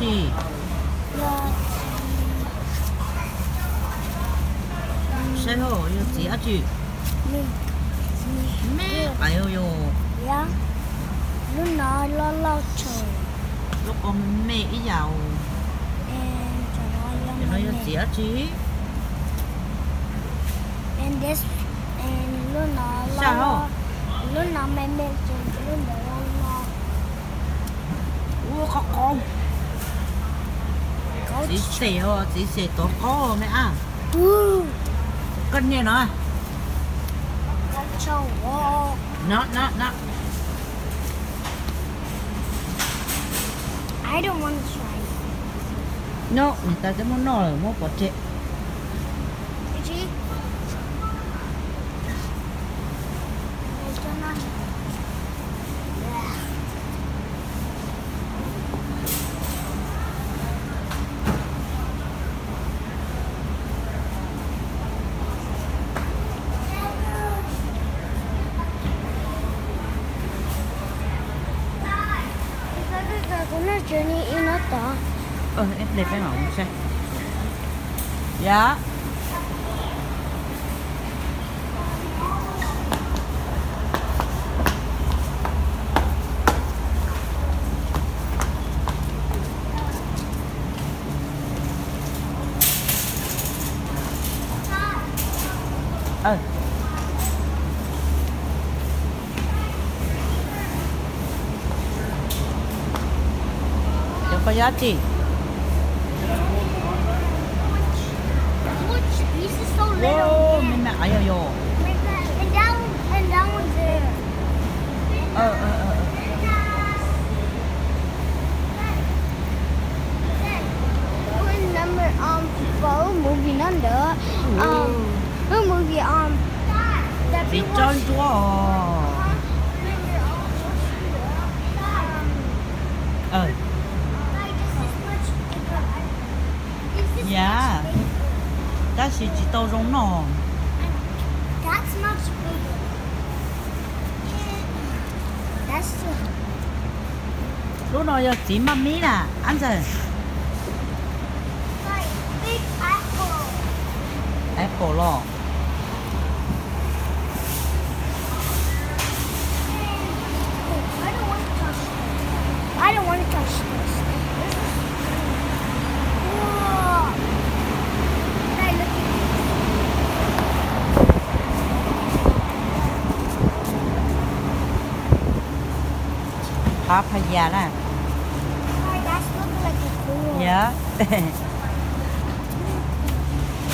chị nào yo chỉ á chị giờ sẽ hổ yo. Dạ lúc nào lo lo chờ lúc con mẹ ý giàu cho nó lo thì nó yo chỉ á chị and this and lúc nào lo Sao? lo lúc nào mẹ mẹ chờ lúc nào lo lo. Ủa có con chỉ xèo chỉ xèo tổ có mẹ à cân như nó. Nó nó nó. I don't want to try. Nó người ta sẽ muốn nói là bỏ chết Did you? There's one on. Yeah. Cái journey in a đó ờ em đẹp em không xem. Dạ. Ờ Được có giá trị Lúc nào giờ chỉ mami là Ăn rồi big apple. Apple lo I don't want to touch this. A cool. Dạ.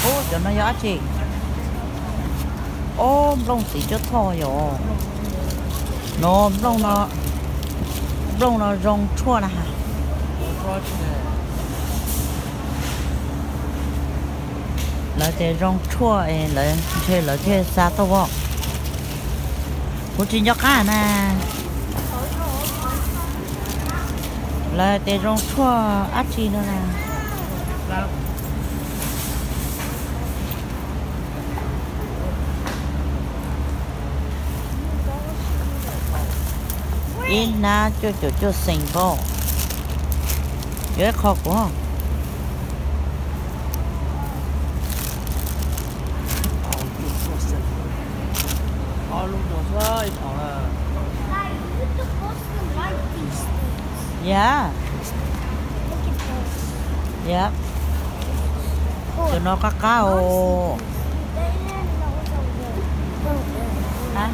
Ô, cho nó giá trị Ô, rong xí cho thò yo Nó, rong nó Rong nó rong chua nè hả? Là để rong chua ấy là chơi là chơi xa tao à nè là để rong chua ác chi nữa nè. In na cho cho cho sinh vô cái khó quá Ờ, luôn rồi thôi, thằng là Like, you're supposed to like these Yeah. dạ Look at this. dạ Cool. cho nó cacao. hả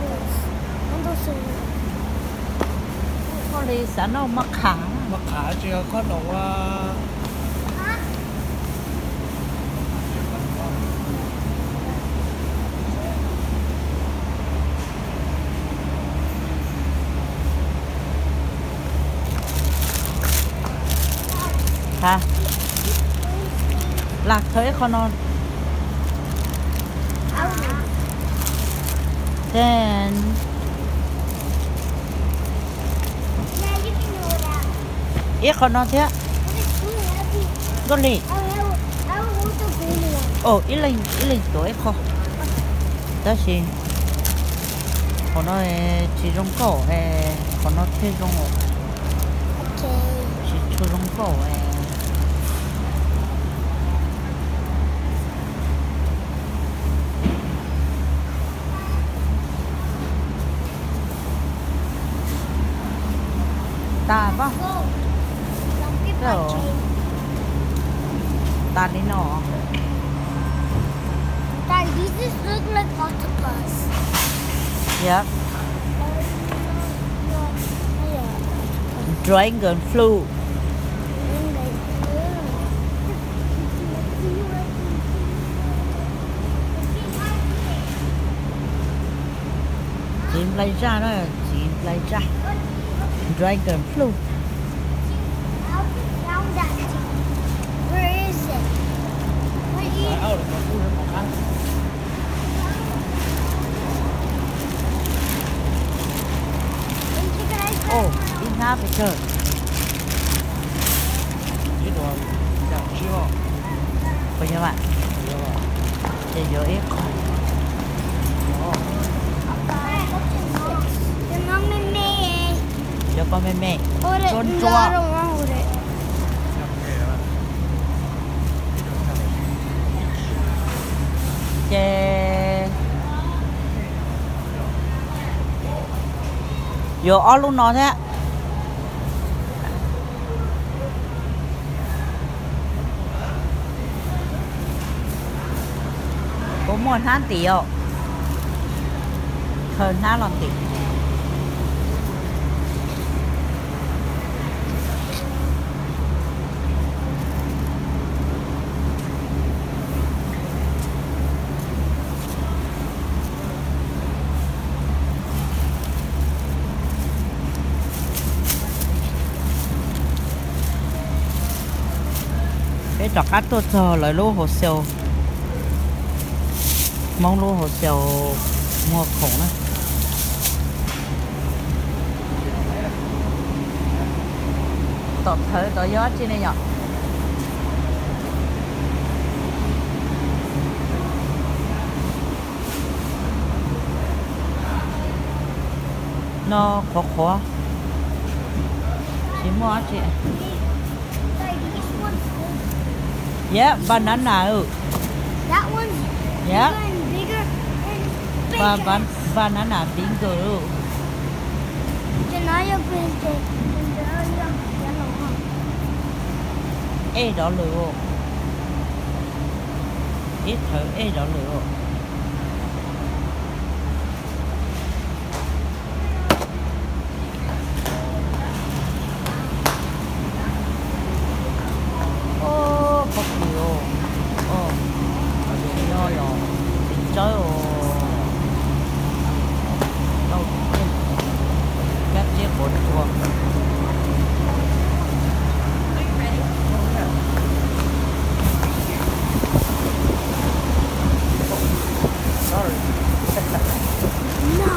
con đi xã nó mắc khả mắc khả chưa có đồ à, hả lạc thế con non. Then. Ít con non thế con one. ồ ít lên ít lên tuổi kho đó là còn nó chỉ trong cổ còn nó thêm trong ổ Okay. Chỉ chú rong cổ em Ta ba Go. Some people Rồi. are chained. ta đi nọ Daddy, these just look like octopus. Yep Dragon flu Chim lấy ra đó Chim lấy ra. Dragon flu Where is it? Where is Ở được một khu một ăn Oh, inhabitor Chỉ đồ Dạ chưa Bây giờ bạn Để and me. Cho con mẹ mẹ hold it. Chê Vô ó luôn nó thế Có một tháng tỷ ồ Hơn tháng lần tỷ Cái trò cá tốt cho lời lô hồ siêu. Mong lô hồ siêu Mua khủng đó Tọt thử tọt gió trên đây nhở Nó khó khó Chỉ mua chị. Yeah, banana. That one's Yeah. bigger and bigger and Ba ban banana Janaya yellow, huh? Ê đỏ lửa. Ít thử ê đỏ lửa. Ô, có nhiều. Ô, nhỏ nhỏ. Trời ơi. Đâu, các chiếc bột chua. Sorry No.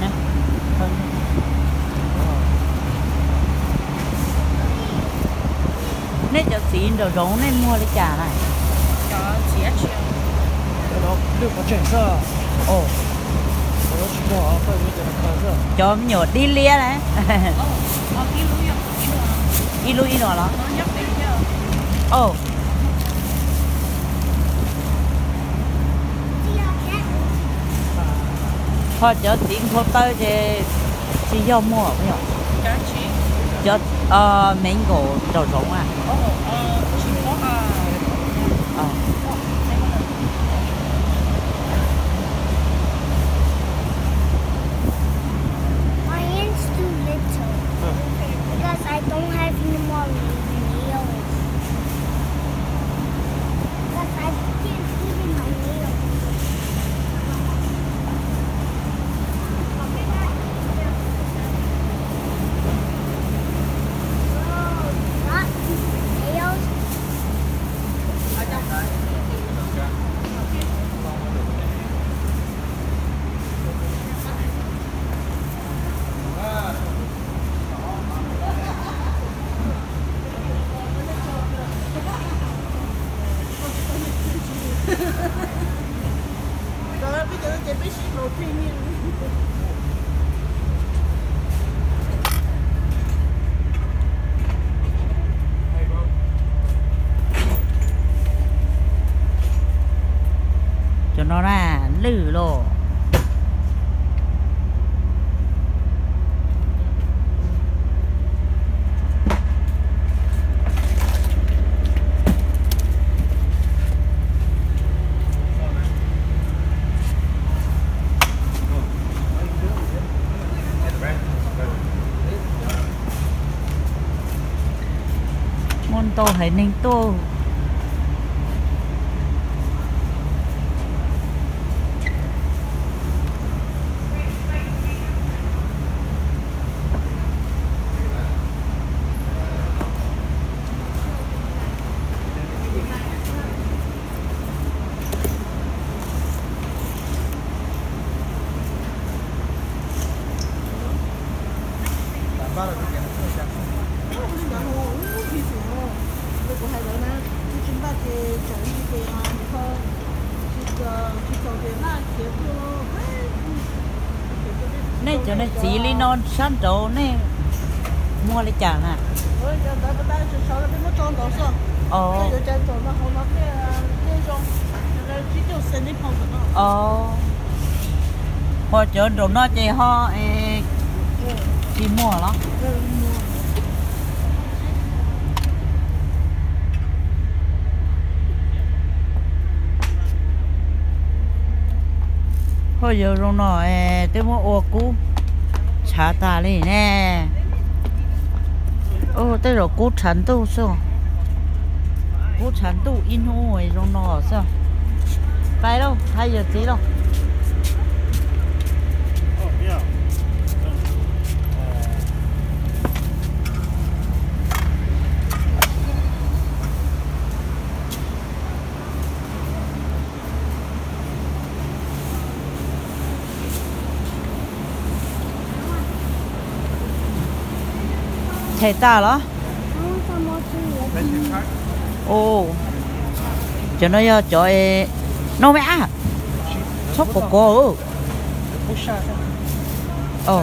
Nè, hơn. Xín đồ rốn nên mua lấy trả này. Cái đó được có chuyển sơ Ồ, chỉ có cho em nhột đi lia đấy. Ilu ino đó. Ồ, thôi cho tiền thôi tới thì chỉ do mua không? Cho ờ mango đồ rốn à. Ờ. My hand's too little because I don't have any opinion tô hay ninh tô này cho nên chỉ lý non san trổ này. Mua lấy chả nè ờ. Ờ. Họ chở đồ nó chơi ho ê, chỉ mua lắm. Họ giờ rồi nó ê, tôi mua ô cú chả ta đi nè ô tôi rồi cú chắn tu sao cú chắn tu in hồ rồi nó sao phải đâu hai giờ tí đâu thể ta đó. Ô cho nó giờ cho e nó mẹ sốc của cô ừ. ô,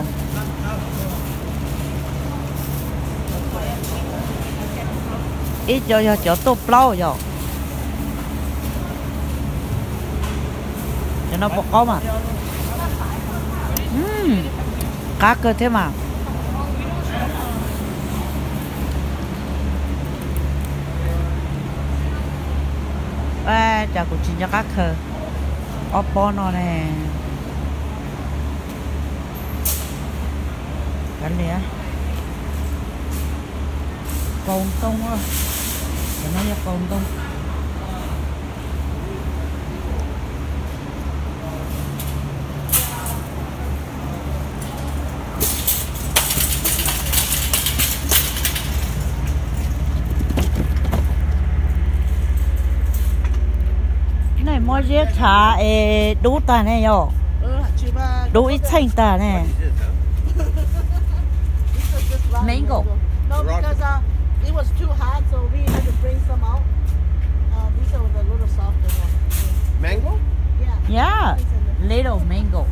ít cho cho cho tốt lâu rồi cho nó bọc có mà. Cá cơ thế mà. À chả cũng chỉ cho cá khờ oppo nó nè cái này á con tông á cho nó ra con tông mua dễ thả đủ ta này yo đủ ít xanh ta này Mango. No, because uh, it was too hot, so we had to bring some out. Uh, these are the little softer ones. Mango? Yeah. yeah little mango